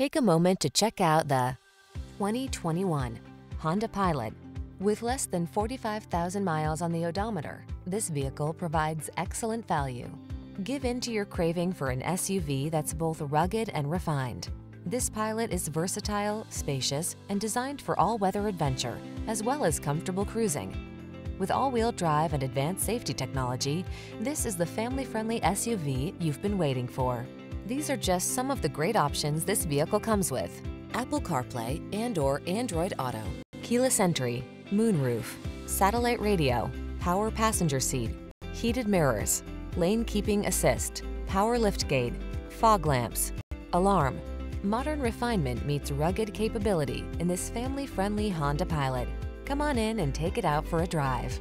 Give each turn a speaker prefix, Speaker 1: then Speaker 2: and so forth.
Speaker 1: Take a moment to check out the 2021 Honda Pilot. With less than 45,000 miles on the odometer, this vehicle provides excellent value. Give in to your craving for an SUV that's both rugged and refined. This Pilot is versatile, spacious, and designed for all-weather adventure, as well as comfortable cruising. With all-wheel drive and advanced safety technology, this is the family-friendly SUV you've been waiting for. These are just some of the great options this vehicle comes with. Apple CarPlay and or Android Auto, keyless entry, moonroof, satellite radio, power passenger seat, heated mirrors, lane keeping assist, power liftgate, fog lamps, alarm. Modern refinement meets rugged capability in this family-friendly Honda Pilot. Come on in and take it out for a drive.